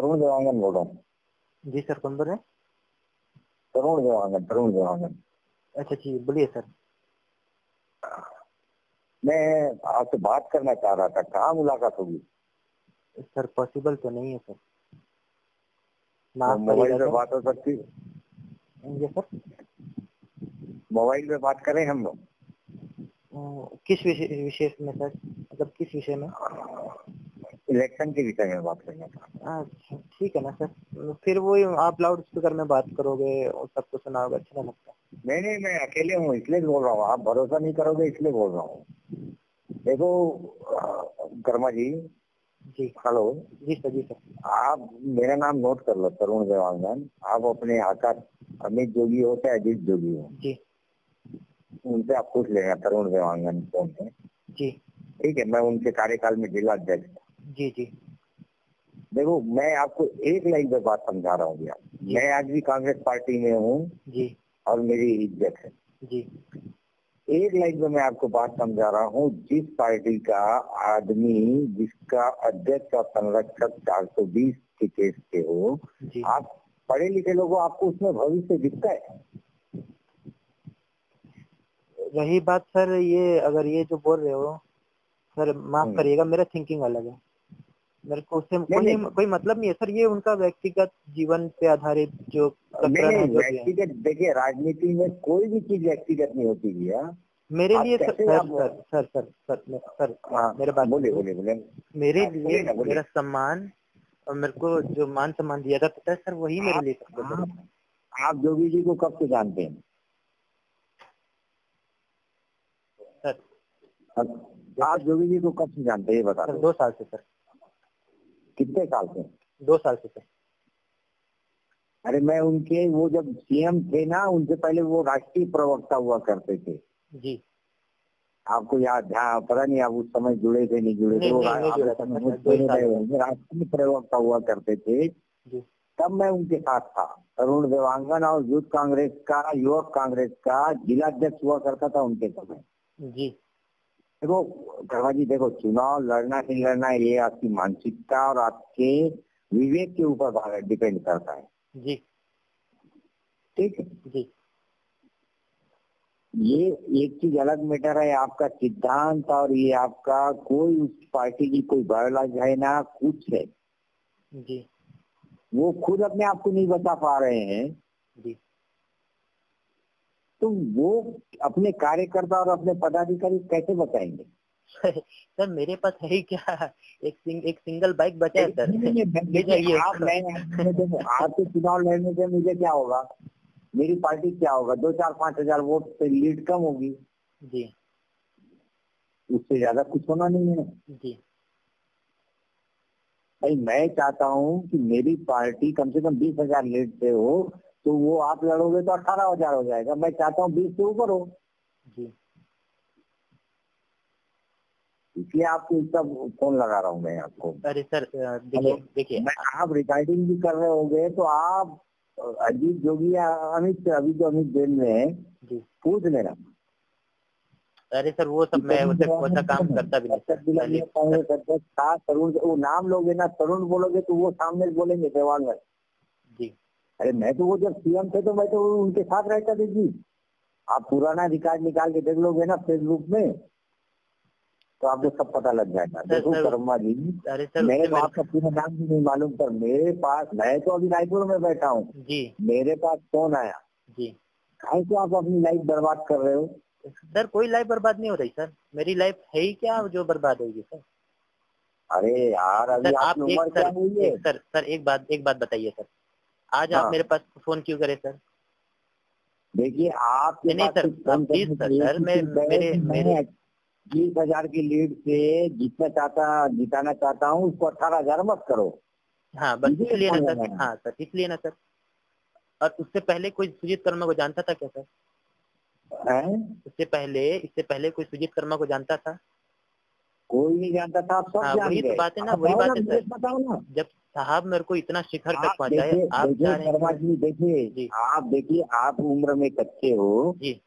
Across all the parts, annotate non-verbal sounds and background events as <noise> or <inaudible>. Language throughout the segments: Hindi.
तरुण देवांगन बोल रहा हूँ जी सर कौन बोल रहे हैं तरुण देवांगन तरुण देवांगन अच्छा जी बोलिए सर मैं आपसे बात करना चाह रहा था कहाँ मुलाकात होगी सर पॉसिबल तो नहीं है सर मोबाइल पे बात हो सकती है सर मोबाइल पे बात करें हम लोग किस विषय विशेष में सर मतलब किस विषय में इलेक्शन के विषय में बात करना था। अच्छा ठीक है ना सर। फिर वो आप लाउड स्पीकर में बात करोगे और सबको सुना होगा अच्छा नहीं लगता। नहीं नहीं मैं अकेले हूँ इसलिए बोल रहा हूँ। आप भरोसा नहीं करोगे इसलिए बोल रहा हूँ। देखो गर्मा जी। जी। हेलो। जी सर जी सर। आप मेरा नाम नोट कर लो तरुण देवांगन आप अपने आकर अमित जोगी हो चाहे अजीत जोगी हो। जी। उनसे आप पूछ लेना तरुण देवांगन कौन है। जी। ठीक है मैं उनके कार्यकाल में जिला अध्यक्ष। जी जी। देखो मैं आपको एक लाइन पे बात समझा रहा हूँ भैया। मैं आज भी कांग्रेस पार्टी में हूँ जी। और मेरी इज़्ज़त है। जी। एक लाइन पे मैं आपको बात समझा रहा हूँ जिस पार्टी का आदमी जिसका अध्यक्ष और संरक्षक 420 के केस के हो आप पढ़े लिखे लोगों आपको उसमें भविष्य दिखता है? रही बात सर ये अगर ये जो बोल रहे हो सर माफ़ हम्म। करिएगा मेरा थिंकिंग अलग है। मेरे को उससे कोई कोई मतलब नहीं है सर ये उनका व्यक्तिगत जीवन पे आधारित जो व्यक्तिगत देखिए राजनीति में कोई भी चीज़ व्यक्तिगत नहीं होती भैया। मेरे लिए sir sir sir sir sir sir हाँ मेरे बात बोले बोले बोले मेरे हाँ, लिए। मेरा सम्मान और मेरे को जो मान सम्मान दिया जाता है सर वही मेरे लिए आप, जोगी जी को कब से जानते हैं? सर आप जोगी जी को कब से जानते हैं ये बता दो साल से सर। कितने साल से? दो साल से सर। अरे मैं उनके वो जब सीएम थे ना उनसे पहले वो राष्ट्रीय प्रवक्ता हुआ करते थे। जी। आपको याद पता नहीं आप उस समय जुड़े थे नहीं जुड़े थे था, होंगे, राष्ट्रीय प्रवक्ता हुआ करते थे। तब मैं उनके साथ था तरुण देवांगन और यूथ कांग्रेस का युवक कांग्रेस का जिला अध्यक्ष हुआ करता था उनके समय। जी। देखो गढ़वा जी देखो चुनाव लड़ना नहीं लड़ना ये आपकी मानसिकता और आपके विवेक के ऊपर डिपेंड करता है। जी। ठीक है? जी। ये एक चीज़ अलग मैटर है आपका सिद्धांत और ये आपका कोई उस पार्टी की कोई बायोलॉज है ना कुछ है। जी। वो खुद अपने आप को नहीं बता पा रहे हैं। जी। तो वो अपने कार्यकर्ता और अपने पदाधिकारी कैसे बताएँगे <laughs> सर मेरे पास है ही क्या? एक सिंग, एक सिंगल बाइक बचा है सर। <laughs> आप आपके चुनाव लड़ने से मुझे क्या होगा? मेरी पार्टी क्या होगा? दो चार पाँच हज़ार वोट से लीड कम होगी। जी। उससे ज़्यादा कुछ होना नहीं है। जी। भाई मैं चाहता हूँ कि मेरी पार्टी कम से कम बीस हज़ार लीड से हो तो वो आप लड़ोगे तो अठारह हज़ार हो जाएगा। मैं चाहता हूँ बीस से ऊपर हो। जी। इसलिए आपको इसका फ़ोन लगा रहा हूँ मैं आपको। अरे सर देखिए देखिए। आप रिकॉर्डिंग भी कर रहे होंगे तो आप अजीत जोगी या अमित अभी तो अमित जेल में है। पूछ लेना। अरे सर वो सब मैं वैसे वैसा काम करता भी नहीं सर। वो नाम लोगे ना तरुण बोलोगे तो वो सामने बोलेंगे देवांगन। जी अरे मैं तो वो जब सीएम थे तो मैं तो उनके साथ रहता था जी। आप पुराना रिकॉर्ड निकाल के देख लोगे ना फेसबुक में तो आपको सब पता लग जाएगा। देखो शर्मा जी मेरे आपका पूरा नाम भी नहीं मालूम पर मेरे पास मैं तो अभी रायपुर में बैठा हूँ। मेरे- पास फ़ोन आया। जी। काहे को आप अपनी लाइफ बर्बाद कर रहे हो? सर कोई लाइफ बर्बाद नहीं हो रही सर। मेरी लाइफ है ही क्या जो बर्बाद होगी सर? अरे यार अभी सर आप एक सर एक सर सर एक बात एक बात बताइए सर। आज हाँ। आप मेरे पास फ़ोन क्यों करे सर? देखिए आप नहीं, सर, प्लीज़, सर, सर, मैं- मेरे- मेरे- बीस हज़ार की लीड से जीतना चाहता जिताना चाहता हूँ उसको अठारह हज़ार मत करो। हाँ बस इसलिए ना सर हाँ। सर इसलिए ना सर। और उससे पहले कोई सुजीत कर्मा को जानता था क्या सर? इससे पहले इससे पहले कोई सुजीत कर्मा को जानता था? कोई नहीं जानता था आप सब हाँ, वही तो बात है ना, वही बात है, बताओ ना। जब साहब मेरे को इतना शिखर तक पहुँचाए आप देखिए शर्मा जी देखिए आप देखिए आप उम्र में कच्चे हो। जी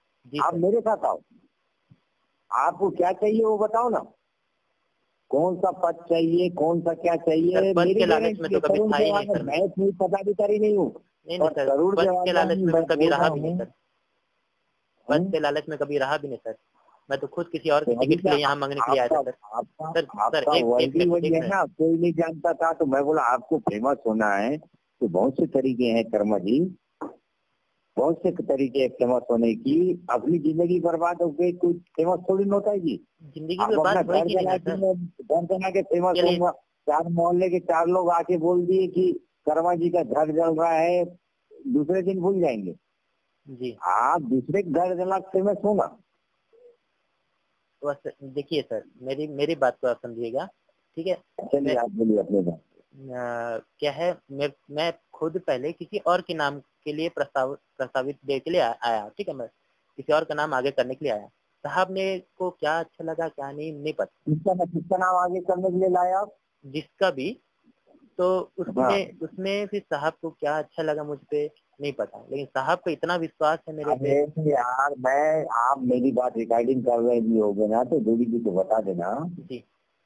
आप मेरे साथ आओ। आपको क्या चाहिए वो बताओ ना। कौन सा पद चाहिए कौन सा क्या चाहिए मेरी में तो कभी था ही नहीं, सर। मैं कोई पदाधिकारी नहीं हूँ। करोड़ के लालच में कभी रहा भी नहीं सर। पद? के लालच में कभी रहा भी नहीं सर। मैं तो खुद किसी और तो टिकट के लिए यहाँ मांगने के लिए आया था सर। सर, सर, एक- वही है ना कोई नहीं जानता था तो मैं बोला आपको फ़ेमस होना है तो बहुत से तरीके हैं कर्मा जी। बहुत से तरीके हैं फ़ेमस होने की। अपनी ज़िंदगी बर्बाद हो गई कोई फ़ेमस थोड़ी न होता है जी। ज़िंदगी आप में अपना बात घर होगी नहीं चला ना के फ़ेमस। होऊँगा। चार मोहल्ले के चार लोग आके बोल दिए कि कर्मा जी का घर जल रहा है दूसरे दिन भूल जाएँगे। जी। आप दूसरे घर जला फ़ेमस होगा। देखिए सर मेरी मेरी बात को आप समझिएगा ठीक है? चलिए आप बोलिए अपने बात। क्या है मैं मैं खुद पहले किसी और के नाम के लिए प्रस्ताव प्रस्तावित दे के लिए आ- आया ठीक है मैं किसी और का नाम आगे करने के लिए आया। साहब ने को क्या अच्छा लगा क्या नहीं नहीं पता। किसका किसका नाम आगे करने के लिए लाया आप? जिसका भी तो हाँ। उसमें उसमें फिर साहब को क्या अच्छा लगा मुझ पे? नहीं पता। लेकिन साहब को इतना विश्वास है मेरे पे। यार मैं आप मेरी बात रिकॉर्डिंग कर रहे भी होगे ना तो जोड़ी जी को बता देना जी।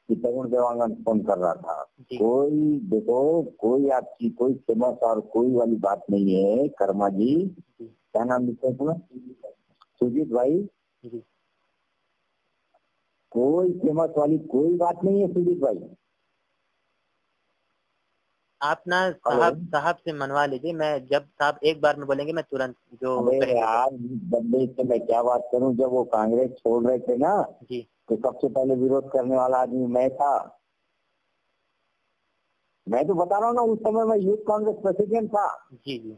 कि तरुण देवांगन फ़ोन कर रहा था। कोई देखो कोई आपकी कोई फ़ेमस और कोई वाली बात नहीं है कर्मा जी। जी। क्या नाम लिखते हैं सुजीत भाई। कोई फ़ेमस वाली कोई बात नहीं है सुजीत भाई। आप ना साहब साहब से मनवा लीजिए मैं जब साहब एक बार में बोलेंगे मैं तुरंत जो यार बंदे से मैं क्या बात करूँ? जब वो कांग्रेस छोड़ रहे थे ना जी। तो सबसे पहले विरोध करने वाला आदमी मैं था। मैं तो बता रहा हूँ ना उस समय मैं यूथ कांग्रेस प्रेसिडेंट था। जी जी।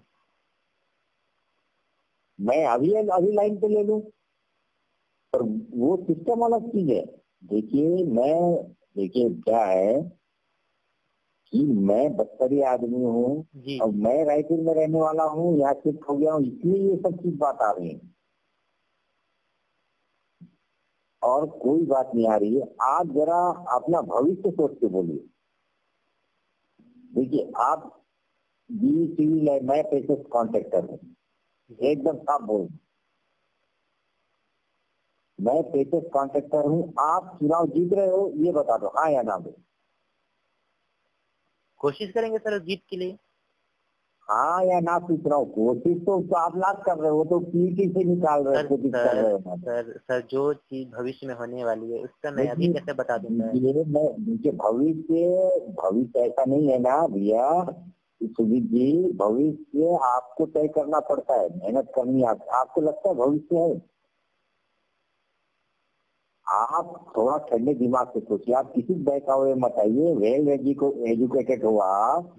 मैं अभी अभी लाइन पे ले लू। पर वो सिस्टम अलग चीज़ है। देखिए मैं देखिए क्या है कि मैं बदतरी आदमी हूँ और मैं रायपुर में रहने वाला हूँ यहाँ शिफ्ट हो गया हूँ इसलिए ये सब चीज़ बात आ रही है। और कोई बात नहीं आ रही है। आप जरा अपना भविष्य सोच के बोलिए। देखिए आप बी सिविल है मैं पैसे कॉन्ट्रेक्टर हूँ। एकदम साफ़ बोल। मैं पैसे कॉन्ट्रेक्टर हूँ आप चुनाव जीत रहे हो ये बता दो हाँ या ना दो। कोशिश करेंगे सर जीत के लिए? हाँ या ना पूछ रहा हूँ कोशिश तो तो आप लाख कर रहे हो तो पीटी से निकाल रहे हो कर रहे हो सर सर जो चीज़ भविष्य में होने वाली है उसका मैं अभी कैसे बता दूँगा ये मैं देखिए भविष्य भविष्य ऐसा नहीं है ना भैया। सुजीत जी भविष्य आपको तय करना पड़ता है मेहनत करनी आप, आपको लगता है भविष्य है? आप थोड़ा ठंडे दिमाग से सोचिए। आप किसी बहका हुए मत आइए। वेल एजुकेटेड हो आप।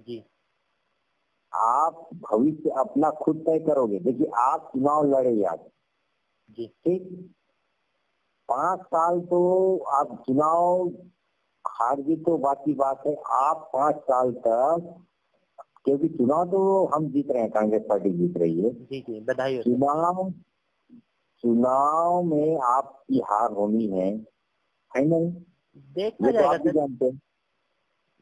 आप भविष्य अपना खुद तय करोगे। देखिए आप चुनाव लड़े जी। ठीक? पाँच साल तो आप चुनाव हार जीत तो बात की बात है। आप पाँच साल तक क्योंकि चुनाव तो हम जीत रहे हैं कांग्रेस पार्टी जीत रही है। जी जी बधाई चुनाव चुनाव में आपकी हार होनी है। है नहीं देखा ये तो जाएगा आप भी जानते हैं।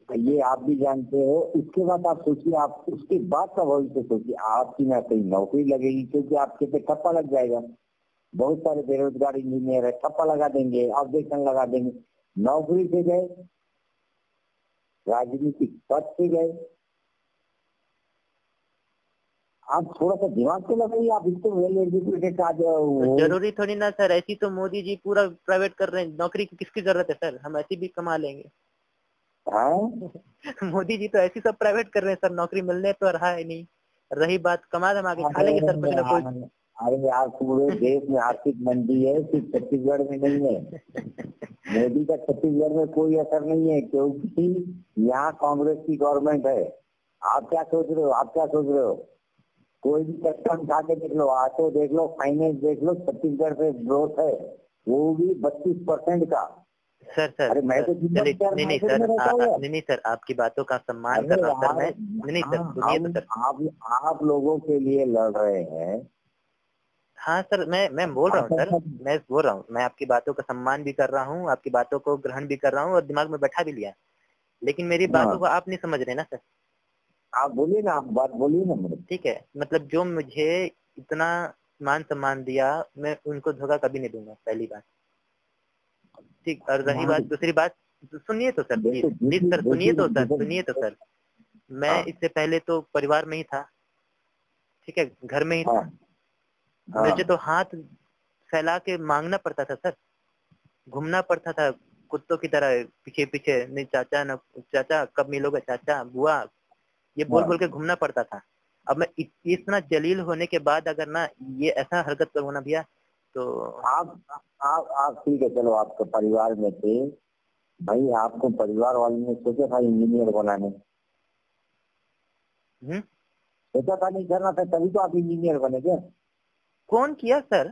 ये आप भी जानते हो। उसके बाद आप सोचिए आप उसके बाद का भविष्य सोचिए। आपकी ना कहीं नौकरी लगेगी क्योंकि आपके पे ठप्पा लग जाएगा। बहुत सारे बेरोजगार इंजीनियर है ठप्पा लगा देंगे ऑब्जेक्शन लगा देंगे। नौकरी से गए राजनीतिक पद से गए आप थोड़ा सा दिमाग तो लगाइए आप इसको वेल एजुकेटेड आज ज़रूरी थोड़ी ना सर ऐसी तो मोदी जी पूरा प्राइवेट कर रहे हैं। नौकरी की किसकी ज़रूरत है सर? हम ऐसी भी कमा लेंगे। हाँ? <laughs> मोदी जी तो ऐसी सब प्राइवेट कर रहे हैं सर नौकरी मिलने तो रहा है नहीं। रही बात कमा हम आगे खा लेंगे सर कुछ ना कुछ। अरे यार पूरे देश में आर्थिक मंदी है सिर्फ़ छत्तीसगढ़ में नहीं है। <laughs> मोदी का छत्तीसगढ़ में कोई असर नहीं है क्योंकि यहाँ कांग्रेस की गवर्नमेंट है। आप क्या सोच रहे हो? आप क्या सोच रहे हो? कोई भी सेक्टर उठा के देख लो ऑटो देख लो फाइनेंस देख लो छत्तीसगढ़ से ग्रोथ है वो भी बत्तीस परसेंट का। सर सर अरे मैं तो चलिए नहीं नहीं सर नहीं नहीं सर आपकी बातों का सम्मान कर रहा हूँ सर मैं नहीं नहीं सर हाँ, सुनिए तो सर। आप आप लोगों के लिए लड़ रहे हैं। हाँ सर मैं मैं बोल रहा हूँ सर मैं बोल रहा हूँ मैं आपकी बातों का सम्मान भी कर रहा हूँ आपकी बातों को ग्रहण भी कर रहा हूँ और दिमाग में बैठा भी लिया। लेकिन मेरी हाँ। बातों को आप नहीं समझ रहे ना सर? आप बोलिए ना आप बात बोलिए ना मेरे। ठीक है मतलब जो मुझे इतना मान सम्मान दिया मैं उनको धोखा कभी नहीं दूँगा पहली बात। ठीक और रही हाँ। बात दूसरी बात सुनिए तो सर प्लीज़ प्लीज़ सर सुनिए तो सर सुनिए तो सर। मैं हाँ। इससे पहले तो परिवार में ही था। ठीक है घर में ही था। हाँ। मुझे तो हाथ फैला के मांगना पड़ता था सर। घूमना पड़ता था कुत्तों की तरह पीछे पीछे नहीं चाचा न चाचा कब मिलोगे चाचा बुआ ये बोल। बोल के घूमना पड़ता था। अब मैं इतना जलील होने के बाद अगर ना ये ऐसा हरकत करूँ ना भैया तो आप आप आप ठीक है चलो आपके परिवार में थे। भाई आपको परिवार वालों ने सोचा था इंजीनियर बनाने? हम्म। सोचा था नहीं करना था तभी तो आप इंजीनियर बने क्या? कौन किया सर?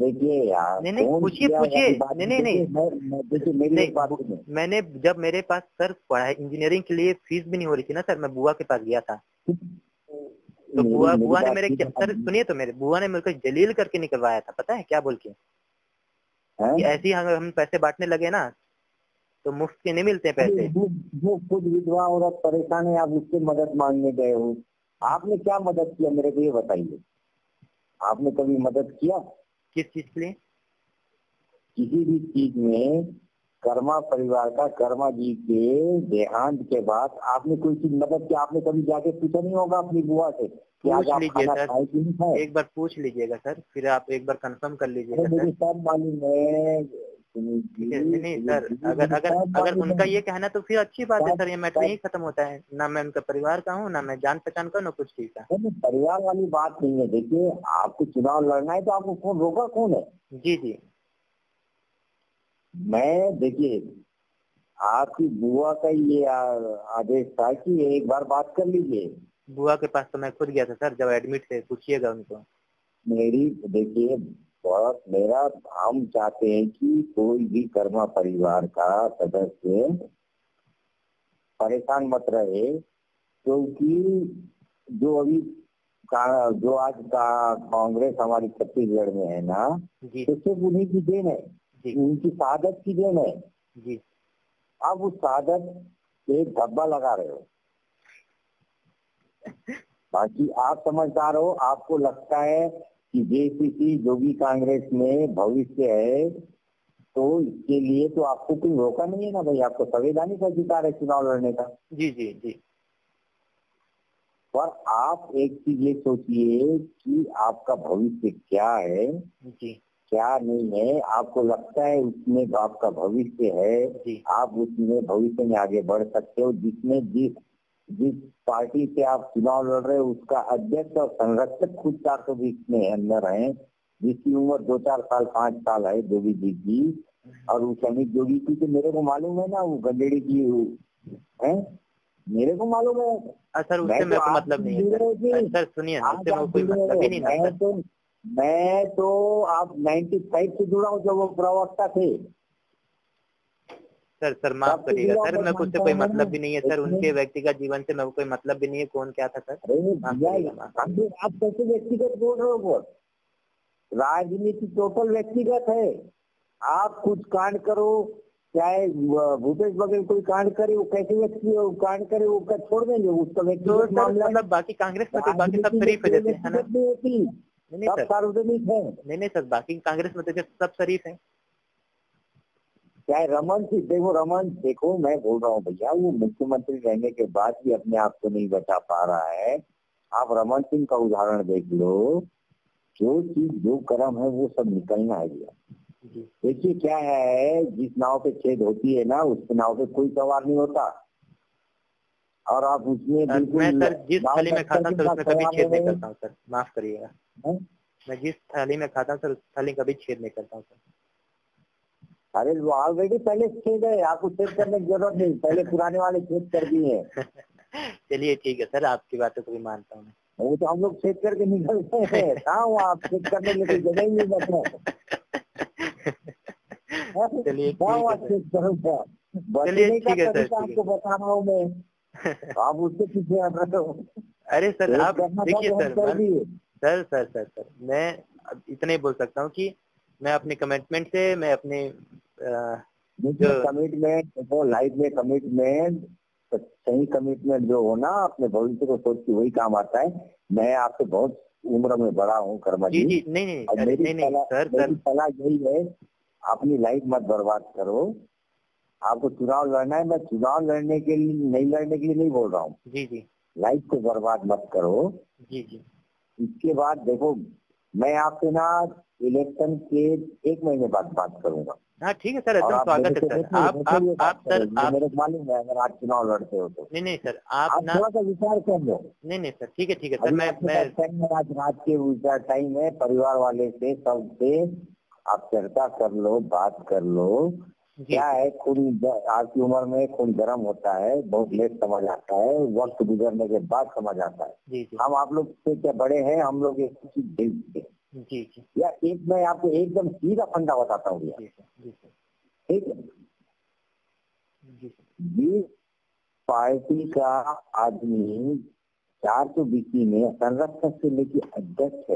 देखिए यार नहीं, नहीं, पूछिए, पूछिए। नहीं, नहीं, देखिए, मैं- मैं- मेरी बात मैंने जब मेरे पास सर पढ़ाई इंजीनियरिंग के लिए फ़ीस भी नहीं हो रही थी ना सर मैं बुआ के पास गया था। तो बुआ बुआ ने मेरे सर सुनिए तो मेरे बुआ ने मेरे को जलील करके निकलवाया था पता है क्या बोल के? ऐसे ही हम पैसे बांटने लगे ना तो मुफ़्त के नहीं मिलते पैसे। वो खुद विधवा औरत परेशान है आप उससे मदद मांगने गए हो। आपने क्या मदद किया मेरे को ये बताइए। आपने कभी मदद किया? किस चीज़ के लिए? किसी भी चीज़ में कर्मा परिवार का कर्मा जी के देहांत के बाद आपने कोई चीज़ मतलब की आपने कभी जाके पूछा नहीं होगा अपनी बुआ से पूछ लीजिए सर। एक बार पूछ लीजिएगा सर फिर आप एक बार कंफर्म कर लीजिएगा सर। मालूम है। ठीक है नहीं सर अगर अगर अगर उनका ये कहना तो फिर अच्छी बात है सर ये मैटर यही खत्म होता है। ना मैं उनका परिवार का हूँ ना मैं जान पहचान का ना कुछ चीज़ का। नहीं, नहीं, परिवार वाली बात नहीं है। देखिए आपको चुनाव लड़ना है तो आपको कौन रोका कौन है? जी जी। मैं देखिए आपकी बुआ का ये आदेश था कि एक बार बात कर लीजिए। बुआ के पास तो मैं खुद गया था सर जब एडमिट थे पूछिएगा उनको। मेरी देखिए बहुत मेरा हम चाहते हैं कि कोई भी कर्मा परिवार का सदस्य परेशान मत रहे क्योंकि जो अभी का, जो आज का कांग्रेस हमारी छत्तीसगढ़ में है ना तो सिर्फ़ उन्हीं की देन है उनकी शहादत की देन है। जी। आप उस शहादत एक धब्बा लगा रहे हो। <laughs> बाकी आप समझदार हो आपको लगता है कि जेसीसी जो भी कांग्रेस में भविष्य है तो इसके लिए तो आपको कोई रोका नहीं है ना भाई? आपको संवैधानिक अधिकार है चुनाव लड़ने का। जी जी जी। पर आप एक चीज़ ये सोचिए कि आपका भविष्य क्या है? जी। क्या नहीं है? आपको लगता है उसमें आपका भविष्य है। जी। आप उसमें भविष्य में आगे बढ़ सकते हो जिसमें जिस जिस पार्टी से आप चुनाव लड़ रहे हो उसका अध्यक्ष और संरक्षक खुद चार सौ बीस में अंदर है जिसकी उम्र दो चार साल पाँच साल है जोगी जी की। और उस अमित जोगी की तो मेरे को मालूम है ना वो गंदेड़ी की है? मेरे को मालूम है। हाँ, सर उससे मैं मेरे तो को मतलब नहीं है सर। सर सुनिए उससे मेरे कोई मतलब ही नहीं मैं तो मैं तो आप 95 से जुड़ा हूँ जब वो प्रवक्ता थे। सर सर माफ़ करिएगा सर मेरे को उससे कोई मतलब भी नहीं है सर उनके व्यक्तिगत जीवन से मेरे को कोई मतलब भी नहीं है कौन क्या था सर? आप कैसे व्यक्तिगत बोल रहे हो राजनीति टोटल व्यक्तिगत है। आप कुछ कांड करो चाहे भूपेश बघेल कोई कांड करे वो कैसे व्यक्ति वो कांड करे वो क्या छोड़ देंगे उसका तो व्यक्तिगत मामला मतलब बाकी कांग्रेस में तो बाकी सब शरीफ है जैसे है ना? नहीं नहीं नहीं सब सर। सार्वजनिक है। नहीं नहीं सर बाकी कांग्रेस में तो सब शरीफ है। चाहे रमन सिंह देखो रमन देखो मैं बोल रहा हूँ भैया वो मुख्यमंत्री रहने के बाद भी अपने आप को नहीं बचा पा रहा है। आप रमन सिंह का उदाहरण देख लो जो चीज़ जो कर्म है वो सब निकलना है भैया। देखिए क्या है जिस नाव पे छेद होती है ना उस नाव पे कोई सवार नहीं होता। और आप उसमें बिल्कुल मैं सर जिस थाली में खाता हूँ सर उसमें कभी छेद नहीं करता हूँ सर माफ़ करिएगा। मैं जिस थाली में खाता हूँ सर उस थाली में कभी छेद नहीं करता हूँ सर। अरे वो ऑलरेडी पहले छेद है आपको चेक करने की ज़रूरत नहीं पहले पुराने वाले छेद कर दिए। हैं <laughs> चलिए ठीक है सर आपकी बातों को भी मानता हूँ वो तो हम लोग छेद करके निकलते हैं कहाँ आप छेद करने के लिए जगह ही नहीं बचा <laughs> चलिए ठीक है सर। है है। आपको बता रहा हूँ मैं। <laughs> आप उसके पीछे हट रहे। हो अरे सर आप देखिए तो sir sir sir sir sir मैं इतना ही बोल सकता हूँ कि मैं अपने कमिटमेंट से मैं अपने कमिटमेंट वो लाइफ में कमिटमेंट सही कमिटमेंट जो हो ना अपने भविष्य को सोच के वही काम आता है। मैं आपसे बहुत उम्र में बड़ा हूँ कर्मा जी जी। नहीं नहीं और मेरी नहीं नहीं सर मेरी सर। सलाह यही है अपनी लाइफ मत बर्बाद करो। आपको चुनाव लड़ना है मैं चुनाव लड़ने के लिए नहीं लड़ने के लिए नहीं बोल रहा हूँ। जी जी। लाइफ को बर्बाद मत करो। जी जी। इसके बाद देखो मैं आपसे ना इलेक्शन के एक महीने बाद बात करूँगा। हाँ ठीक है सर एकदम आप स्वागत है सर। आप आप आप सर आप मेरे मालूम है अगर आप चुनाव लड़ते हो तो। नहीं नहीं सर आप आप ना थोड़ा सा विचार कर लो। नहीं नहीं सर ठीक है ठीक है सर मैं मैं टाइम है आज रात के विचार टाइम है परिवार वाले से सबसे आप चर्चा कर लो बात कर लो। क्या है खून आपकी उम्र में खून गर्म होता है बहुत लेट समझ आता है वक्त गुजरने के बाद समझ आता है। हम आप लोग से क्या बड़े हैं हम लोग एक चीज़ देखते हैं जी जी। या एक मैं आपको एकदम सीधा फंडा बताता हूँ ठीक है? जी ये पार्टी का आदमी चार सौ बीसी में संरक्षक से लेके अध्यक्ष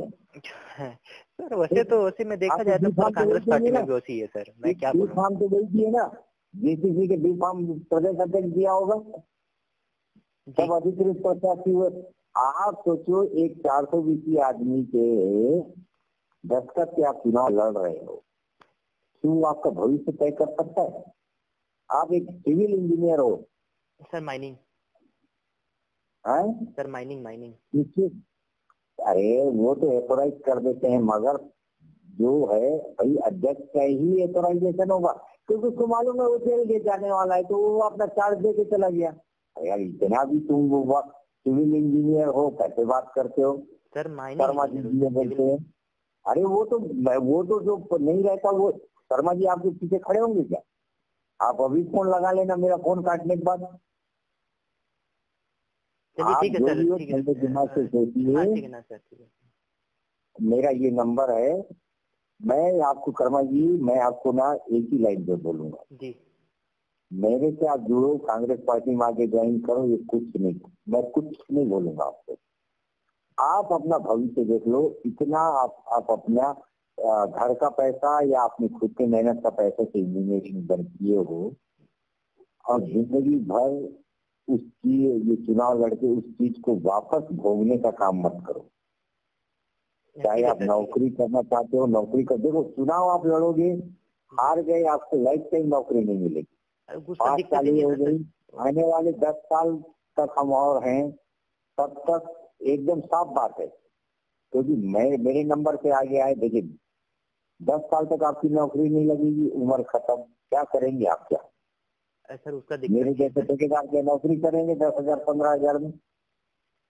है। सर वैसे तो वैसे में देखा जाए तो तो कांग्रेस पार्टी में भी वैसी है सर। मैं क्या बोलूँ? फार्म तो वही दिए ना जेसीसी के बी फार्म प्रदेश अध्यक्ष दिया होगा। जी। सब अधिकृत प्रत्याशी हुए। आप सोचो एक चार सौ बीसी आदमी के दस्तखत से आप चुनाव लड़ रहे हो? क्यों आपका भविष्य तय कर सकता है? आप एक सिविल इंजीनियर हो। Sir mining sir mining mining अरे वो तो एथोराइज कर देते हैं मगर जो है भाई अध्यक्ष का ही एथोराइजेशन होगा। क्योंकि उसको मालूम है वो जेल दे जाने वाला है तो वो अपना चार्ज दे के चला गया। यार इतना भी तुम वो सिविल इंजीनियर हो कैसे बात करते हो? सर माइनिंग बोलते हैं। अरे वो तो वो तो जो नहीं रहता वो शर्मा जी आपके पीछे खड़े होंगे क्या? आप अभी फ़ोन लगा लेना मेरा फ़ोन काटने के बाद। ठीक सर है मेरा ये नंबर है मैं आपको कर्मा जी मैं आपको ना एक ही लाइन पे बोलूँगा। जी। मेरे से आप जुड़ो कांग्रेस पार्टी में आके ज्वाइन करो ये कुछ नहीं मैं कुछ नहीं बोलूँगा आपको। आप अपना भविष्य देख लो इतना आप आप अपना घर का पैसा या अपनी खुद की मेहनत का पैसा से इंजीनियरिंग बन किए हो और ज़िंदगी भर उसकी ये चुनाव लड़के उस चीज़ को वापस भोगने का काम मत करो। चाहे आप। नौकरी करना चाहते हो नौकरी कर देखो चुनाव आप लड़ोगे हार गए आपको लाइफ टाइम नौकरी नहीं मिलेगी। पाँच साल हो गई आने वाले दस साल तक हम और हैं तब तक एकदम साफ़ बात है। क्योंकि तो मैं मेरे नंबर पे आगे आए देखिए दस साल तक आपकी नौकरी नहीं लगेगी उम्र खत्म। क्या करेंगे आप क्या? सर उसका दिक्कत मेरे नहीं है। जैसे सर ठेकेदार के नौकरी करेंगे दस हज़ार पंद्रह हज़ार में।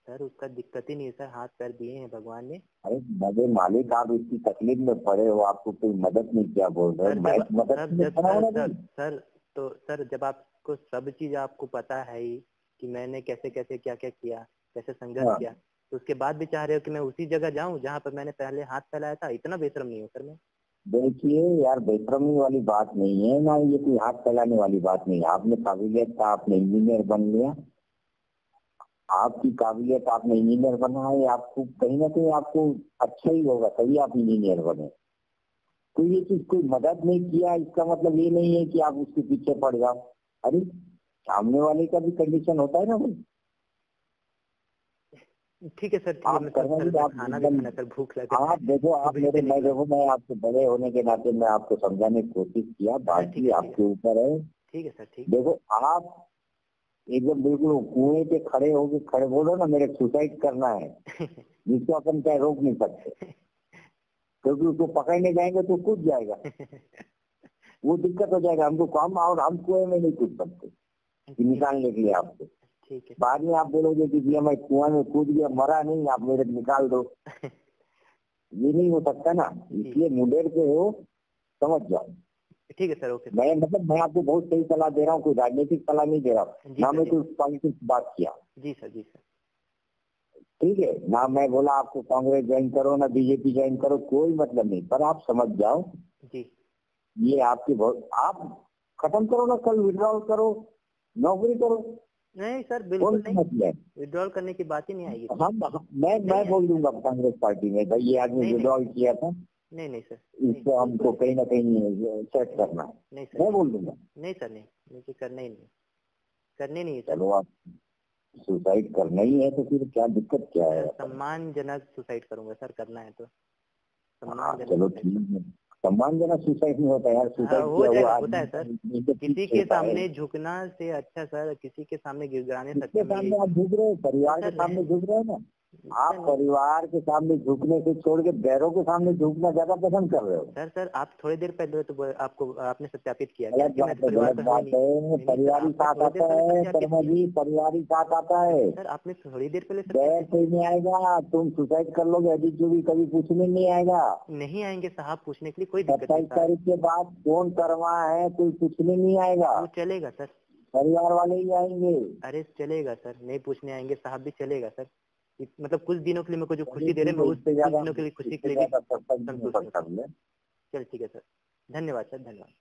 सर उसका दिक्कत ही नहीं है सर। हाथ पैर दिए हैं भगवान ने। अरे मज़े मालिक आप इसकी तकलीफ़ में पड़े हो। आपको कोई मदद नहीं किया बोल रहे मैं मदद सर सर तो सर जब आपको सब चीज़ आपको पता है ही कि मैंने कैसे कैसे क्या क्या किया कैसे संघर्ष हाँ। किया तो उसके बाद भी चाह रहे हो कि मैं उसी जगह जाऊँ जहाँ पर मैंने पहले हाथ फैलाया था? इतना बेशरम नहीं हूँ सर मैं। देखिए यार बेशरमी वाली बात नहीं है ना ये कोई हाथ फैलाने वाली बात नहीं है। आपने काबिलियत था आपने इंजीनियर बन लिया। आपकी काबिलियत आपने इंजीनियर बना है आपको कहीं ना कहीं आपको अच्छा ही होगा तभी आप इंजीनियर बने। तो ये चीज़ कोई मदद नहीं किया इसका मतलब ये नहीं है कि आप उसके पीछे पड़ जाओ। अरे सामने वाले का भी कंडीशन होता है ना भाई। ठीक है सर आप ही खाना भी खाना सर भूख लगे। आप देखो आप मेरे मैं देखो मैं आपसे बड़े होने के नाते मैं आपको समझाने की कोशिश किया बाकी आपके ऊपर है। ठीक है सर ठीक देखो आप एकदम बिल्कुल कुएँ पे खड़े होके खड़े बोलो ना मेरे सुसाइड करना है। <laughs> जिसको अपन क्या रोक नहीं सकते। क्योंकि उसको पकड़ने जाएँगे तो कूद जाएगा। <laughs> वो दिक्कत हो जाएगा। हमको काम और हम कुएँ में नहीं कूद सकते। निकालने के लिए आपको। ठीक है। बाद में आप बोलोगे कि भैया मैं कुआँ में कूद गया मरा नहीं आप मेरे निकाल दो। <laughs> ये नहीं हो सकता ना। इसलिए मुंडेर के हो समझ जाओ। ठीक है सर ओके मैं मतलब मैं आपको बहुत सही सलाह दे रहा हूँ कोई राजनीतिक सलाह नहीं दे रहा। हूँ ना मैं कोई पॉलिटिक्स बात किया। जी सर जी सर। ठीक है ना मैं बोला आपको कांग्रेस ज्वाइन करो ना बीजेपी ज्वाइन करो कोई मतलब नहीं। पर आप समझ जाओ। जी। ये आपकी बहुत आप खत्म करो ना कल विड्रॉल करो नौकरी करो। नहीं सर बिल्कुल नहीं। मतलब विड्रॉल करने की बात ही नहीं आएगी। हम मैं मैं बोल दूँगा कांग्रेस पार्टी में भाई ये आदमी। विड्रॉल किया था। नहीं नहीं सर। इसको हमको कहीं ना कहीं सेट करना है। नहीं सर। मैं बोल दूँगा। नहीं सर नहीं। मुझे करना ही नहीं। करने नहीं है चलो आप सुसाइड करना ही है तो फिर क्या दिक्कत क्या है? सम्मानजनक सुसाइड करूँगा सर करना है तो। हाँ सम्मानजनक चलो ठीक है। सम्मानजनक सुसाइड नहीं होता यार हाँ, सुसाइड हो जाएगा, होता है सर। किसी के सामने झुकना से अच्छा सर किसी के सामने गिर गिराने सकते सामने आप झुक रहे हो? परिवार के सामने झुक रहे हो ना? आप परिवार के सामने झुकने से छोड़ के बैरों के सामने झुकना ज़्यादा पसंद कर रहे हो? सर सर आप थोड़ी देर पहले तो आपको आपने सत्यापित किया है परिवार हूँ? है साथ आता है शर्मा। जी परिवारी साथ आता है। सर आपने थोड़ी देर पहले बैर कोई नहीं आएगा तुम सुसाइड कर लोगे अजीत जो भी कभी पूछने नहीं आएगा। नहीं आएँगे साहब पूछने के लिए कोई सत्ताईस तारीख के बाद कौन करवा है कोई पूछने नहीं आएगा। चलेगा सर। परिवार वाले ही आएँगे। अरे चलेगा सर नहीं पूछने आएँगे साहब भी चलेगा सर। मतलब कुछ दिनों के लिए मेरे को जो खुशी दे रहे हैं मैं उस कुछ दिनों के लिए खुशी के लिए चल ठीक है सर। धन्यवाद सर धन्यवाद।